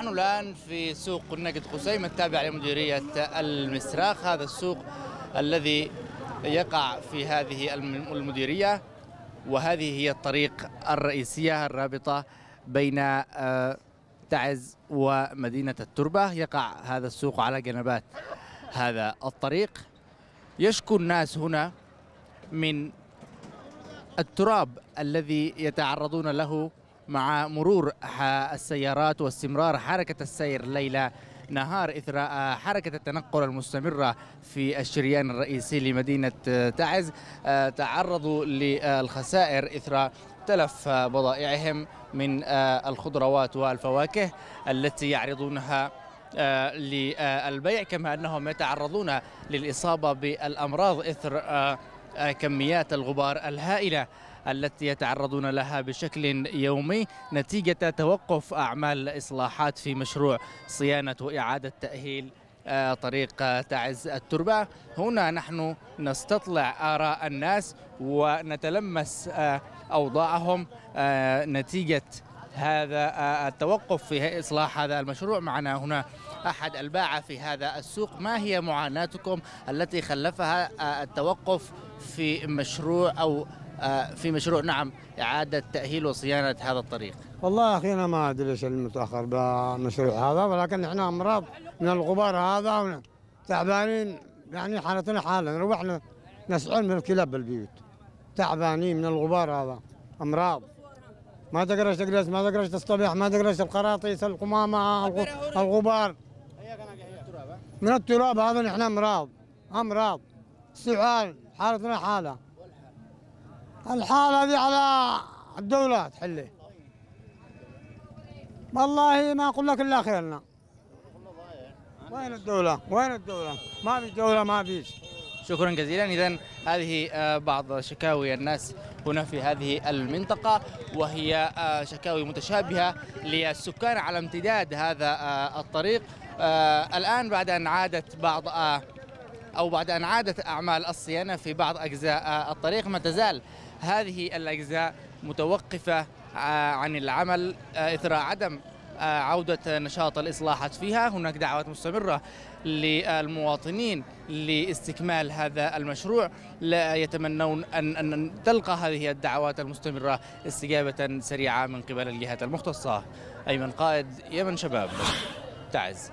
نحن الآن في سوق النقد قسيم التابع لمديرية المسراخ. هذا السوق الذي يقع في هذه المديرية وهذه هي الطريق الرئيسية الرابطة بين آه، تعز ومدينة التربة. يقع هذا السوق على جنبات هذا الطريق. يشكو الناس هنا من التراب الذي يتعرضون له مع مرور السيارات واستمرار حركة السير ليل نهار إثر حركة التنقل المستمرة في الشريان الرئيسي لمدينة تعز تعرضوا للخسائر إثر تلف بضائعهم من الخضروات والفواكه التي يعرضونها للبيع كما أنهم يتعرضون للإصابة بالأمراض إثر كميات الغبار الهائلة التي يتعرضون لها بشكل يومي نتيجة توقف أعمال الإصلاحات في مشروع صيانة وإعادة تأهيل آه، طريق تعز التربة. هنا نحن نستطلع آراء الناس ونتلمس آه، أوضاعهم. آه، نتيجة هذا التوقف في إصلاح هذا المشروع. معنا هنا أحد الباعة في هذا السوق. ما هي معاناتكم التي خلفها التوقف في مشروع أو آه، في مشروع نعم إعادة تأهيل وصيانة هذا الطريق. والله أخي أنا ما أدري إيش المتأخر بالمشروع هذا ولكن إحنا أمراض من الغبار هذا تعبانين يعني حالتنا حالة روحنا نسعون من الكلاب بالبيوت. تعبانين من الغبار هذا أمراض. ما تقدرش تجلس ما تقدرش تصطبح ما تقدرش القراطيس القمامة الغبار. من التراب هذا نحن أمراض أمراض. سعال حالتنا حالة الحالة. هذه على الدولة تحله والله ما أقول لك إلا خيرنا وين الدولة؟ وين الدولة؟ ما في دولة ما فيش. شكرا جزيلا. إذا هذه آه، بعض شكاوي الناس هنا في هذه المنطقة وهي آه، شكاوي متشابهة للسكان على امتداد هذا آه، الطريق. الآن بعد أن عادت بعض أو بعد أن عادت أعمال الصيانة في بعض أجزاء الطريق ما تزال هذه الأجزاء متوقفة آه، عن العمل آه، إثر عدم آه، عودة نشاط الإصلاحات فيها. هناك دعوات مستمرة للمواطنين لاستكمال هذا المشروع. لا يتمنون أن, أن تلقى هذه الدعوات المستمرة استجابة سريعة من قبل الجهات المختصة. أيمن قائد يمن شباب تعز.